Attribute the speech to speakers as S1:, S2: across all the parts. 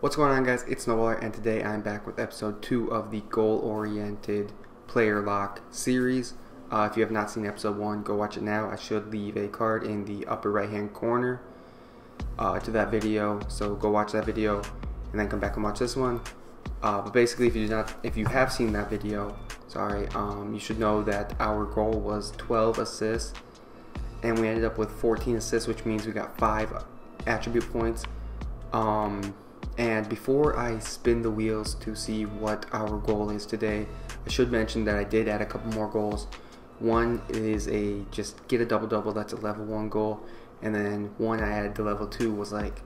S1: What's going on guys, it's Snowballer and today I'm back with episode 2 of the goal-oriented player lock series. Uh, if you have not seen episode 1, go watch it now. I should leave a card in the upper right hand corner uh, to that video, so go watch that video and then come back and watch this one. Uh, but basically if you do not, if you have seen that video, sorry, um, you should know that our goal was 12 assists and we ended up with 14 assists which means we got 5 attribute points. Um, and before I spin the wheels to see what our goal is today, I should mention that I did add a couple more goals. One is a just get a double double, that's a level 1 goal. And then one I added to level 2 was like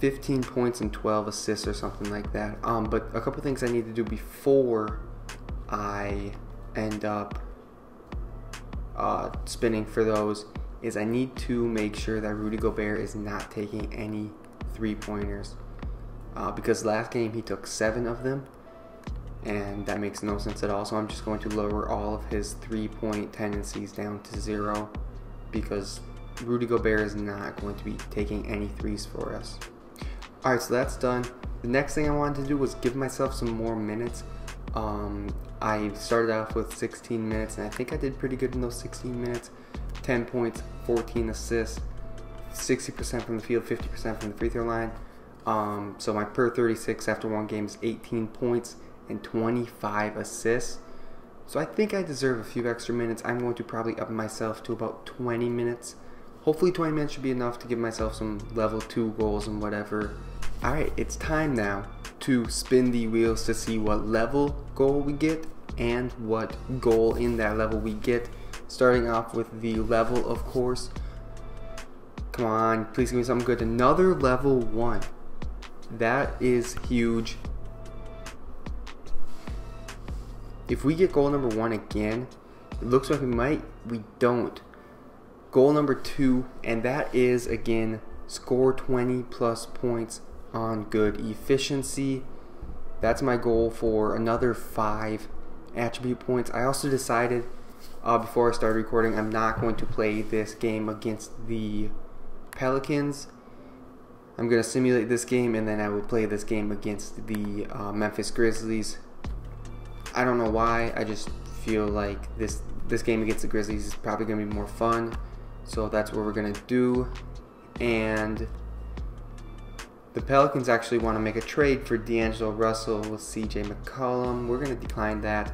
S1: 15 points and 12 assists or something like that. Um, but a couple things I need to do before I end up uh, spinning for those is I need to make sure that Rudy Gobert is not taking any three pointers. Uh, because last game he took seven of them, and that makes no sense at all. So I'm just going to lower all of his three point tendencies down to zero because Rudy Gobert is not going to be taking any threes for us. Alright, so that's done. The next thing I wanted to do was give myself some more minutes. Um, I started off with 16 minutes, and I think I did pretty good in those 16 minutes. 10 points, 14 assists, 60% from the field, 50% from the free throw line. Um, so my per 36 after one game is 18 points and 25 assists. So I think I deserve a few extra minutes. I'm going to probably up myself to about 20 minutes. Hopefully 20 minutes should be enough to give myself some level 2 goals and whatever. Alright, it's time now to spin the wheels to see what level goal we get and what goal in that level we get. Starting off with the level, of course. Come on, please give me something good. Another level one. That is huge. If we get goal number one again, it looks like we might. We don't. Goal number two, and that is again score 20 plus points on good efficiency. That's my goal for another five attribute points. I also decided uh, before I started recording, I'm not going to play this game against the Pelicans. I'm going to simulate this game and then I will play this game against the uh, Memphis Grizzlies. I don't know why, I just feel like this this game against the Grizzlies is probably going to be more fun. So that's what we're going to do. And the Pelicans actually want to make a trade for D'Angelo Russell with CJ McCollum. We're going to decline that.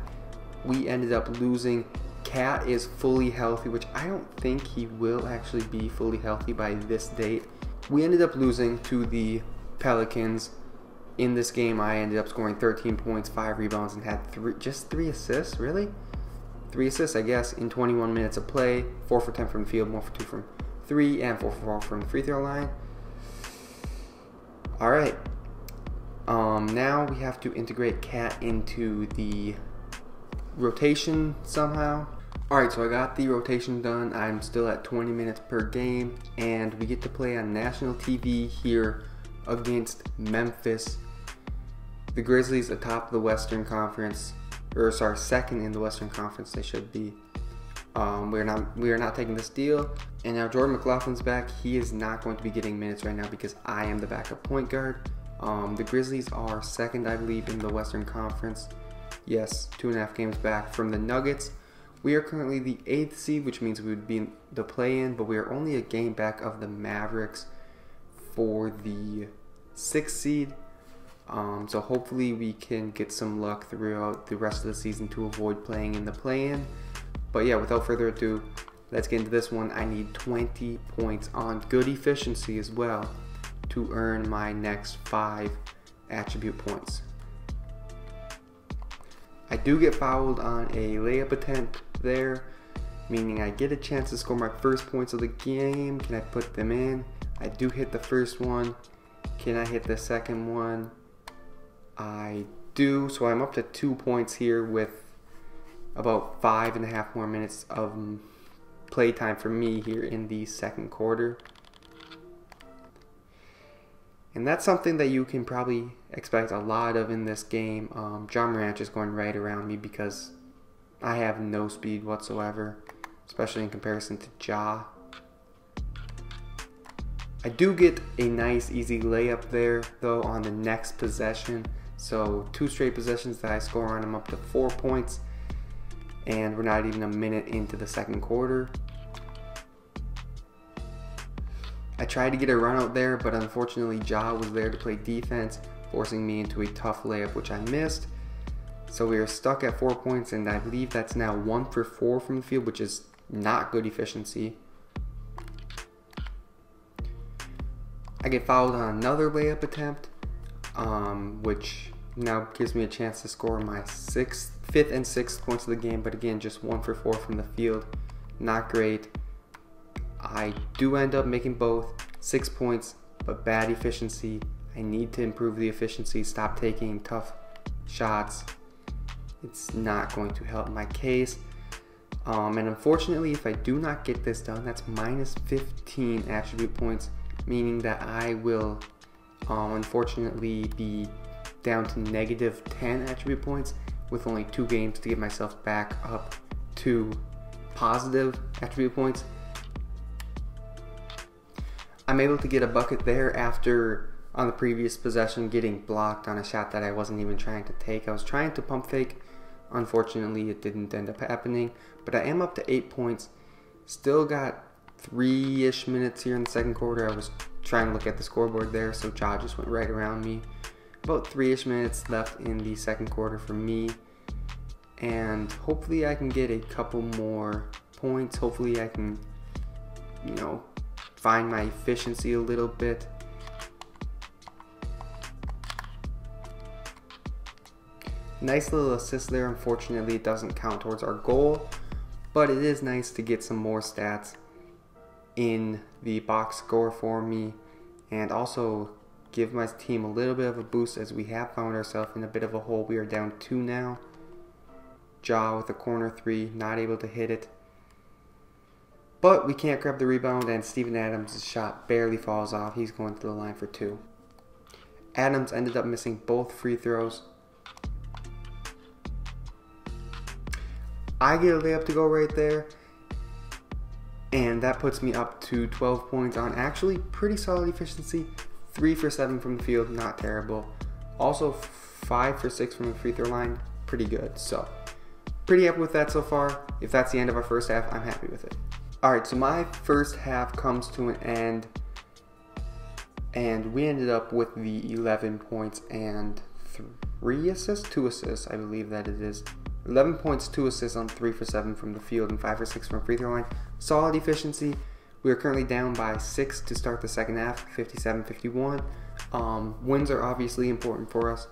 S1: We ended up losing KAT is fully healthy, which I don't think he will actually be fully healthy by this date. We ended up losing to the Pelicans. In this game, I ended up scoring 13 points, 5 rebounds, and had three, just 3 assists, really? 3 assists, I guess, in 21 minutes of play. 4 for 10 from the field, 1 for 2 from 3, and 4 for 4 from the free throw line. Alright. Um, now we have to integrate KAT into the rotation somehow. Alright, so I got the rotation done. I'm still at 20 minutes per game, and we get to play on national TV here against Memphis. The Grizzlies atop the Western Conference, or sorry, second in the Western Conference, they should be. Um, we're not we are not taking this deal. And now Jordan McLaughlin's back. He is not going to be getting minutes right now because I am the backup point guard. Um, the Grizzlies are second, I believe, in the Western Conference. Yes, two and a half games back from the Nuggets. We are currently the eighth seed, which means we would be in the play-in, but we are only a game back of the Mavericks for the sixth seed. Um, so hopefully we can get some luck throughout the rest of the season to avoid playing in the play-in. But yeah, without further ado, let's get into this one. I need 20 points on good efficiency as well to earn my next five attribute points. I do get fouled on a layup attempt there, meaning I get a chance to score my first points of the game. Can I put them in? I do hit the first one. Can I hit the second one? I do. So I'm up to two points here with about five and a half more minutes of play time for me here in the second quarter. And that's something that you can probably expect a lot of in this game. Um, Ja Morant is going right around me because I have no speed whatsoever, especially in comparison to Ja. I do get a nice easy layup there though on the next possession. So two straight possessions that I score on, I'm up to four points. And we're not even a minute into the second quarter. I tried to get a run out there, but unfortunately Ja was there to play defense, forcing me into a tough layup, which I missed. So we are stuck at four points, and I believe that's now one for four from the field, which is not good efficiency. I get fouled on another layup attempt, um, which now gives me a chance to score my sixth, fifth, and sixth points of the game. But again, just one for four from the field, not great. I do end up making both six points, but bad efficiency. I need to improve the efficiency. Stop taking tough shots it's not going to help my case. Um, and unfortunately, if I do not get this done, that's minus 15 attribute points, meaning that I will um, unfortunately be down to negative 10 attribute points with only two games to get myself back up to positive attribute points. I'm able to get a bucket there after on the previous possession getting blocked on a shot that I wasn't even trying to take. I was trying to pump fake Unfortunately, it didn't end up happening, but I am up to eight points. Still got three ish minutes here in the second quarter. I was trying to look at the scoreboard there, so Ja just went right around me. About three ish minutes left in the second quarter for me, and hopefully, I can get a couple more points. Hopefully, I can, you know, find my efficiency a little bit. Nice little assist there. Unfortunately, it doesn't count towards our goal, but it is nice to get some more stats in the box score for me and also give my team a little bit of a boost as we have found ourselves in a bit of a hole. We are down two now. Ja with a corner three, not able to hit it. But we can't grab the rebound, and Steven Adams' shot barely falls off. He's going to the line for two. Adams ended up missing both free throws. I get a layup to go right there. And that puts me up to 12 points on actually pretty solid efficiency. 3 for 7 from the field, not terrible. Also 5 for 6 from the free throw line, pretty good. So, pretty happy with that so far. If that's the end of our first half, I'm happy with it. Alright, so my first half comes to an end. And we ended up with the 11 points and 3 assists? 2 assists, I believe that it is. 11 points, 2 assists on 3 for 7 from the field, and 5 for 6 from free throw line. Solid efficiency. We are currently down by 6 to start the second half, 57 51. Um, wins are obviously important for us,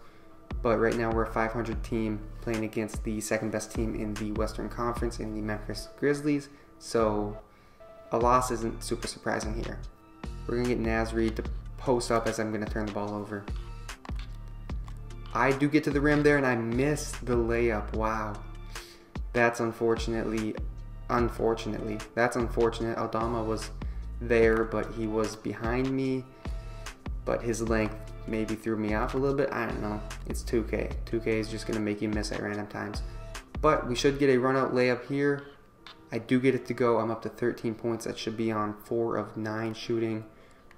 S1: but right now we're a 500 team playing against the second best team in the Western Conference in the Memphis Grizzlies, so a loss isn't super surprising here. We're going to get Naz Reid to post up as I'm going to turn the ball over. I do get to the rim there and I miss the layup. Wow. That's unfortunately, unfortunately, that's unfortunate. Aldama was there, but he was behind me. But his length maybe threw me off a little bit. I don't know. It's 2K. 2K is just going to make you miss at random times. But we should get a run out layup here. I do get it to go. I'm up to 13 points. That should be on 4 of 9 shooting.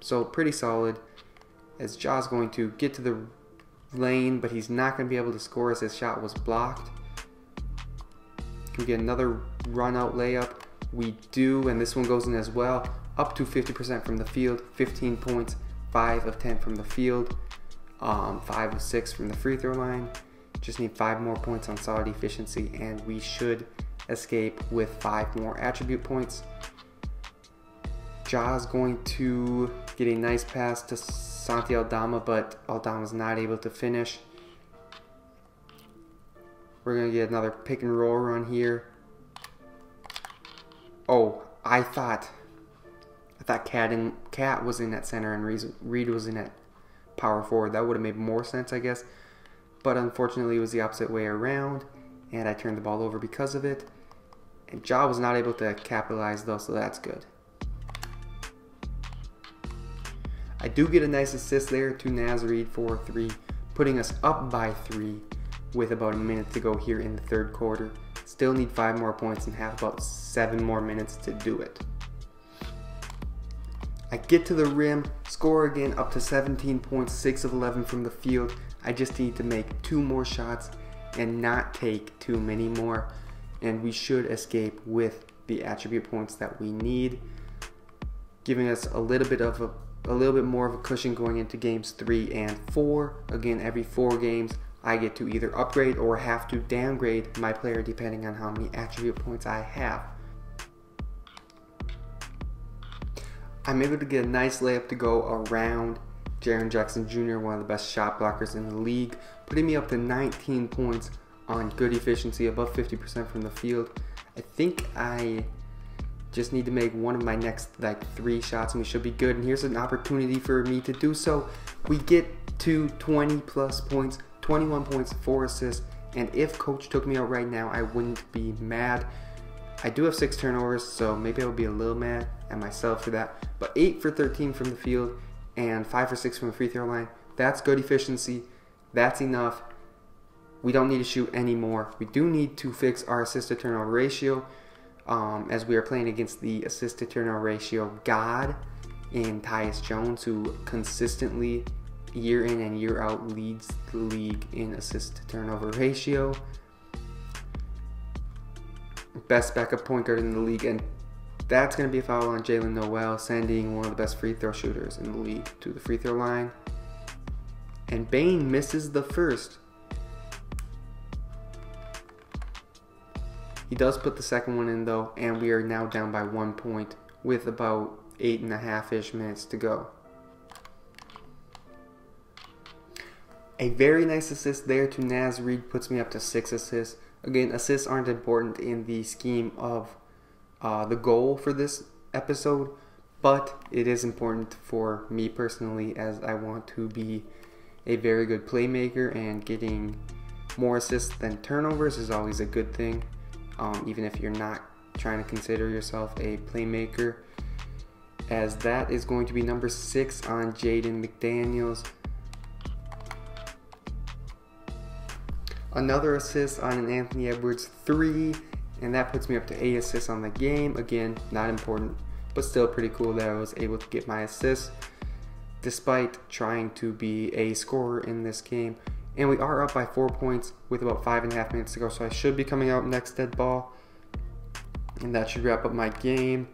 S1: So pretty solid. As Ja's going to get to the lane, but he's not going to be able to score as his shot was blocked. Can we get another run out layup? We do, and this one goes in as well. Up to 50% from the field, 15 points, 5 of 10 from the field, um, 5 of 6 from the free throw line. Just need 5 more points on solid efficiency, and we should escape with 5 more attribute points. Ja's going to get a nice pass to Santi Aldama, but Aldama's not able to finish. We're going to get another pick and roll run here. Oh, I thought I thought KAT and KAT was in that center and Reid was in that power forward. That would have made more sense, I guess. But unfortunately, it was the opposite way around, and I turned the ball over because of it. And Ja was not able to capitalize though, so that's good. I do get a nice assist there to Naz Reid for three, putting us up by three with about a minute to go here in the third quarter. Still need five more points and have about seven more minutes to do it. I get to the rim, score again up to 17 points, 6 of 11 from the field. I just need to make two more shots and not take too many more. And we should escape with the attribute points that we need, giving us a little bit of a, a little bit more of a cushion going into games three and four. Again, every four games, I get to either upgrade or have to downgrade my player depending on how many attribute points I have. I'm able to get a nice layup to go around Jaren Jackson Jr., one of the best shot blockers in the league, putting me up to 19 points on good efficiency, above 50% from the field. I think I just need to make one of my next like three shots and we should be good. And here's an opportunity for me to do so. We get to 20 plus points, 21 points, four assists. And if coach took me out right now, I wouldn't be mad. I do have six turnovers, so maybe I would be a little mad at myself for that. But eight for 13 from the field and five for six from the free throw line. That's good efficiency. That's enough. We don't need to shoot anymore. We do need to fix our assist to turnover ratio um, as we are playing against the assist to turnover ratio god in Tyus Jones, who consistently, year in and year out, leads the league in assist to turnover ratio. Best backup point guard in the league, and that's going to be a foul on Jaylen Nowell, sending one of the best free throw shooters in the league to the free throw line. And Bane misses the first. He does put the second one in though, and we are now down by one point with about eight and a half ish minutes to go. A very nice assist there to Naz Reid puts me up to six assists. Again, assists aren't important in the scheme of uh, the goal for this episode, but it is important for me personally as I want to be a very good playmaker and getting more assists than turnovers is always a good thing um, even if you're not trying to consider yourself a playmaker, as that is going to be number six on Jaden McDaniels. Another assist on an Anthony Edwards three, and that puts me up to eight assists on the game. Again, not important, but still pretty cool that I was able to get my assists despite trying to be a scorer in this game. And we are up by four points with about five and a half minutes to go. So I should be coming out next dead ball. And that should wrap up my game.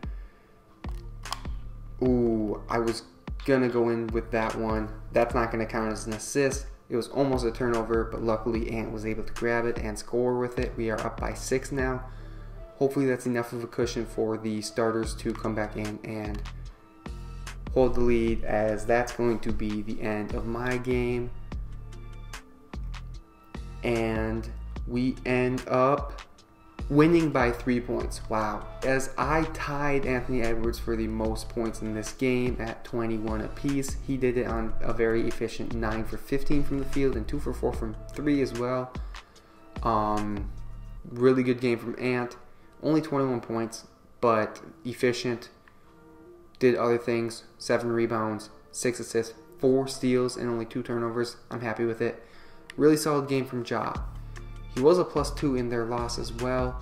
S1: Ooh, I was going to go in with that one. That's not going to count as an assist. It was almost a turnover, but luckily Ant was able to grab it and score with it. We are up by six now. Hopefully that's enough of a cushion for the starters to come back in and hold the lead as that's going to be the end of my game and we end up winning by three points. Wow. As I tied Anthony Edwards for the most points in this game at 21 apiece, he did it on a very efficient 9 for 15 from the field and 2 for 4 from 3 as well. Um, really good game from Ant. Only 21 points, but efficient. Did other things 7 rebounds, 6 assists, 4 steals, and only 2 turnovers. I'm happy with it. Really solid game from Ja. He was a plus two in their loss as well.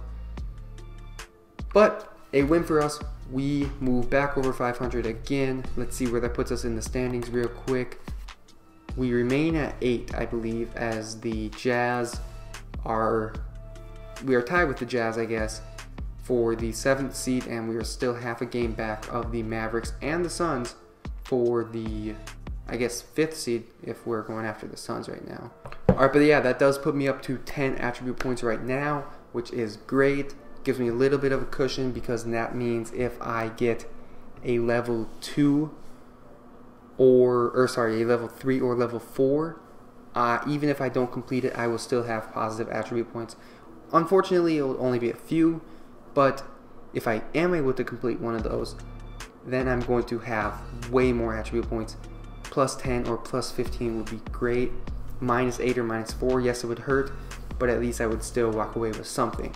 S1: But a win for us. We move back over 500 again. Let's see where that puts us in the standings real quick. We remain at eight, I believe, as the Jazz are. We are tied with the Jazz, I guess, for the seventh seed, and we are still half a game back of the Mavericks and the Suns for the I guess fifth seed if we're going after the Suns right now. All right, but yeah, that does put me up to 10 attribute points right now, which is great. Gives me a little bit of a cushion because that means if I get a level two or or sorry, a level three or level four, uh, even if I don't complete it, I will still have positive attribute points. Unfortunately, it will only be a few, but if I am able to complete one of those, then I'm going to have way more attribute points plus 10 or plus 15 would be great. Minus 8 or minus 4, yes, it would hurt, but at least I would still walk away with something.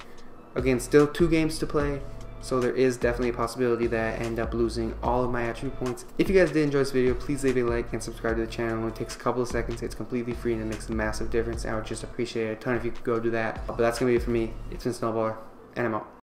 S1: Again, still two games to play, so there is definitely a possibility that I end up losing all of my attribute points. If you guys did enjoy this video, please leave a like and subscribe to the channel. It takes a couple of seconds. It's completely free and it makes a massive difference. I would just appreciate it a ton if you could go do that. But that's going to be it for me. It's been Snowballer, and I'm out.